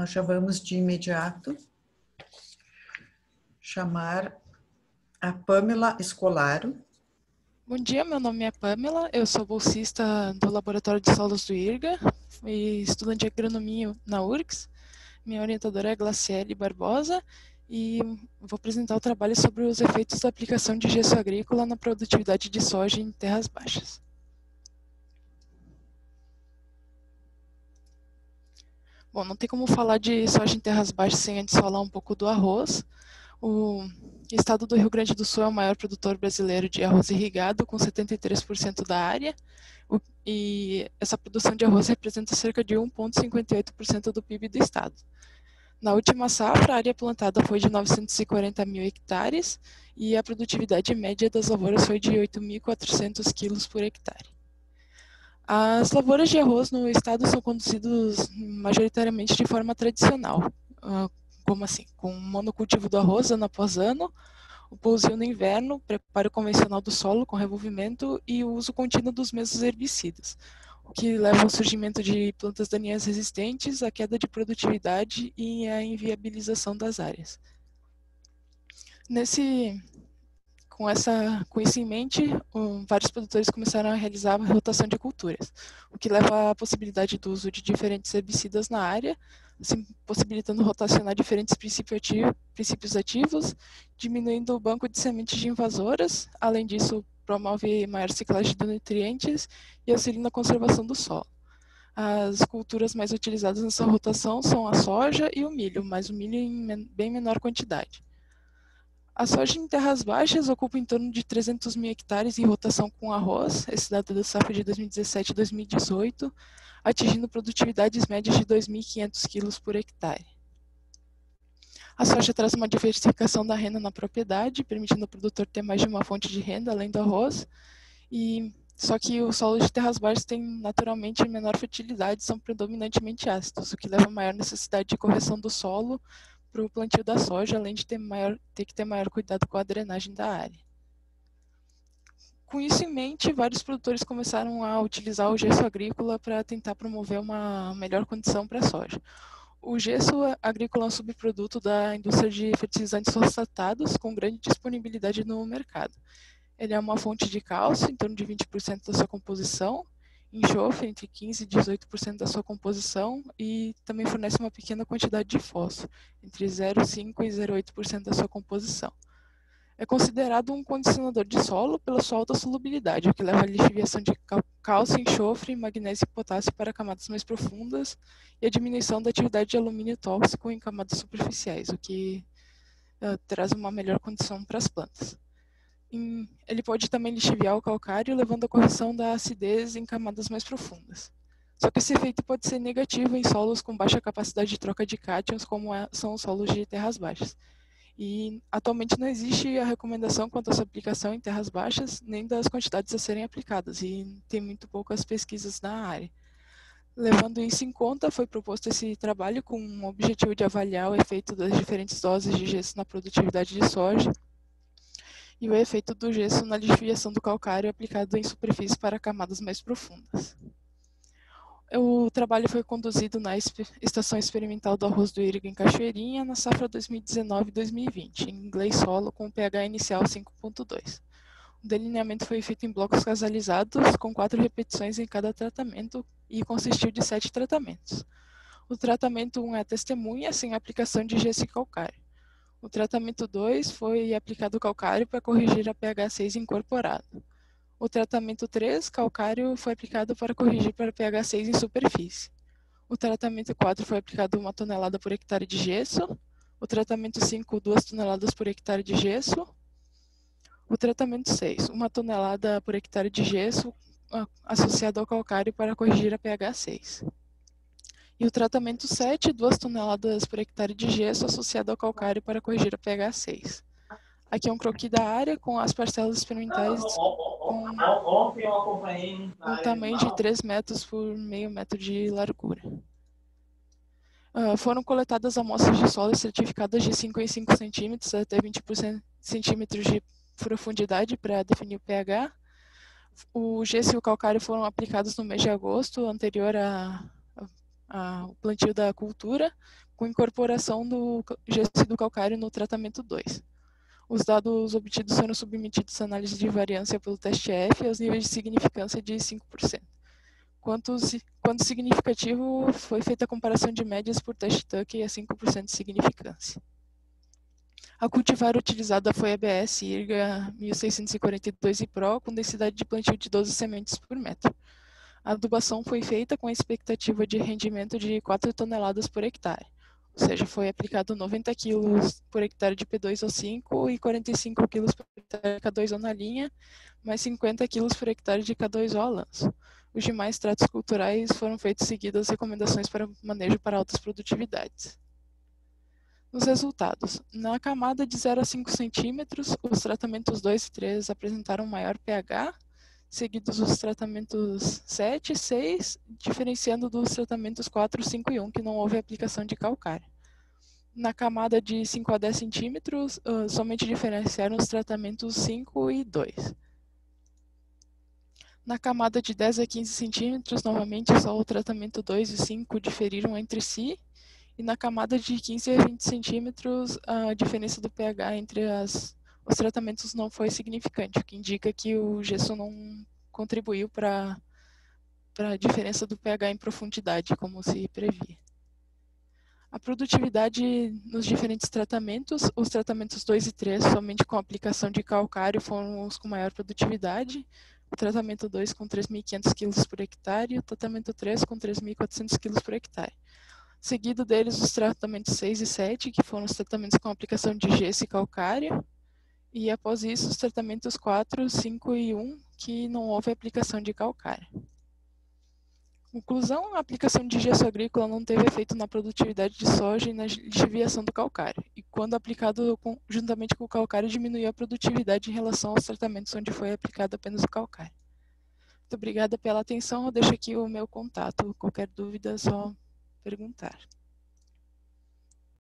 Nós já vamos de imediato chamar a Pamela Escolaro. Bom dia, meu nome é Pamela, eu sou bolsista do Laboratório de Solos do IRGA e estudante de agronomia na URGS. Minha orientadora é Glaciele Barbosa e vou apresentar o trabalho sobre os efeitos da aplicação de gesso agrícola na produtividade de soja em terras baixas. Bom, não tem como falar de soja em terras baixas sem antes falar um pouco do arroz. O estado do Rio Grande do Sul é o maior produtor brasileiro de arroz irrigado, com 73% da área, e essa produção de arroz representa cerca de 1,58% do PIB do estado. Na última safra, a área plantada foi de 940 mil hectares e a produtividade média das lavouras foi de 8.400 quilos por hectare. As lavouras de arroz no estado são conduzidas majoritariamente de forma tradicional, ah, como assim? Com monocultivo do arroz ano após ano, o pousio no inverno, preparo convencional do solo com revolvimento e o uso contínuo dos mesmos herbicidas, o que leva ao surgimento de plantas daninhas resistentes, à queda de produtividade e à inviabilização das áreas. Nesse, com, essa, com isso em mente, um, vários produtores começaram a realizar a rotação de culturas, o que leva à possibilidade do uso de diferentes herbicidas na área, assim, possibilitando rotacionar diferentes princípios ativos, diminuindo o banco de sementes de invasoras, além disso, promove maior ciclagem de nutrientes e auxilia na conservação do solo. As culturas mais utilizadas nessa rotação são a soja e o milho, mas o milho em bem menor quantidade. A soja em terras baixas ocupa em torno de 300 mil hectares em rotação com arroz, esse dado da safra de 2017 e 2018, atingindo produtividades médias de 2.500 quilos por hectare. A soja traz uma diversificação da renda na propriedade, permitindo ao produtor ter mais de uma fonte de renda além do arroz. E só que os solos de terras baixas têm naturalmente menor fertilidade, são predominantemente ácidos, o que leva a maior necessidade de correção do solo para o plantio da soja, além de ter, maior, ter que ter maior cuidado com a drenagem da área. Com isso em mente, vários produtores começaram a utilizar o gesso agrícola para tentar promover uma melhor condição para a soja. O gesso agrícola é um subproduto da indústria de fertilizantes fosfatados com grande disponibilidade no mercado. Ele é uma fonte de cálcio, em torno de 20% da sua composição, enxofre, entre 15% e 18% da sua composição, e também fornece uma pequena quantidade de fósforo, entre 0,5% e 0,8% da sua composição. É considerado um condicionador de solo pela sua alta solubilidade, o que leva à lixiviação de cálcio, enxofre, magnésio e potássio para camadas mais profundas e a diminuição da atividade de alumínio tóxico em camadas superficiais, o que uh, traz uma melhor condição para as plantas. Em, ele pode também lixiviar o calcário, levando à correção da acidez em camadas mais profundas. Só que esse efeito pode ser negativo em solos com baixa capacidade de troca de cátions, como é, são os solos de terras baixas. E atualmente não existe a recomendação quanto à sua aplicação em terras baixas, nem das quantidades a serem aplicadas, e tem muito poucas pesquisas na área. Levando isso em conta, foi proposto esse trabalho com o objetivo de avaliar o efeito das diferentes doses de gesso na produtividade de soja e o efeito do gesso na lixiviação do calcário aplicado em superfícies para camadas mais profundas. O trabalho foi conduzido na Estação Experimental do Arroz do Irigo em Cachoeirinha, na safra 2019-2020, em inglês solo, com pH inicial 5.2. O delineamento foi feito em blocos casalizados, com quatro repetições em cada tratamento, e consistiu de sete tratamentos. O tratamento 1 é a testemunha, sem aplicação de gesso e calcário. O tratamento 2 foi aplicado calcário para corrigir a pH 6 incorporado. O tratamento 3, calcário, foi aplicado para corrigir para pH 6 em superfície. O tratamento 4 foi aplicado uma tonelada por hectare de gesso. O tratamento 5, 2 toneladas por hectare de gesso. O tratamento 6, uma tonelada por hectare de gesso associado ao calcário para corrigir a pH 6. E o tratamento 7, 2 toneladas por hectare de gesso associado ao calcário para corrigir a pH 6. Aqui é um croquis da área com as parcelas experimentais com um tamanho de 3 metros por meio metro de largura. Uh, foram coletadas amostras de solo certificadas de 5 em 5 centímetros até 20 centímetros de profundidade para definir o pH. O gesso e o calcário foram aplicados no mês de agosto, anterior à, a, o plantio da cultura com incorporação do do calcário no tratamento 2. Os dados obtidos foram submetidos à análise de variância pelo teste F aos níveis de significância de 5%. Quanto, significativo, foi feita a comparação de médias por teste Tuckey a 5% de significância. A cultivar utilizada foi a BS IRGA 1642 e Pro, com densidade de plantio de 12 sementes por metro. A adubação foi feita com a expectativa de rendimento de 4 toneladas por hectare, ou seja, foi aplicado 90 kg por hectare de P2O5 e 45 kg por hectare de K2O na linha, mais 50 kg por hectare de K2O a lanço. Os demais tratos culturais foram feitos seguindo as recomendações para manejo para altas produtividades. Nos resultados, na camada de 0 a 5 centímetros, os tratamentos 2 e 3 apresentaram maior pH, seguidos os tratamentos 7 e 6, diferenciando dos tratamentos 4, 5 e 1, que não houve aplicação de calcário. Na camada de 5 a 10 centímetros, uh, somente diferenciaram os tratamentos 5 e 2. Na camada de 10 a 15 centímetros, novamente, só o tratamento 2 e 5 diferiram entre si, e na camada de 15 a 20 centímetros, a diferença do pH entre as, os tratamentos não foi significante, o que indica que o gesso não contribuiu para a diferença do pH em profundidade, como se previa. A produtividade nos diferentes tratamentos, os tratamentos 2 e 3, somente com aplicação de calcário, foram os com maior produtividade. O tratamento 2 com 3.500 kg por hectare e o tratamento 3 com 3.400 kg por hectare. Seguido deles, os tratamentos 6 e 7, que foram os tratamentos com aplicação de gesso e calcário. E após isso, os tratamentos 4, 5 e 1, que não houve aplicação de calcário. Conclusão, a aplicação de gesso agrícola não teve efeito na produtividade de soja e na lixiviação do calcário, e quando aplicado juntamente com o calcário, diminuiu a produtividade em relação aos tratamentos onde foi aplicado apenas o calcário. Muito obrigada pela atenção, eu deixo aqui o meu contato, qualquer dúvida é só perguntar.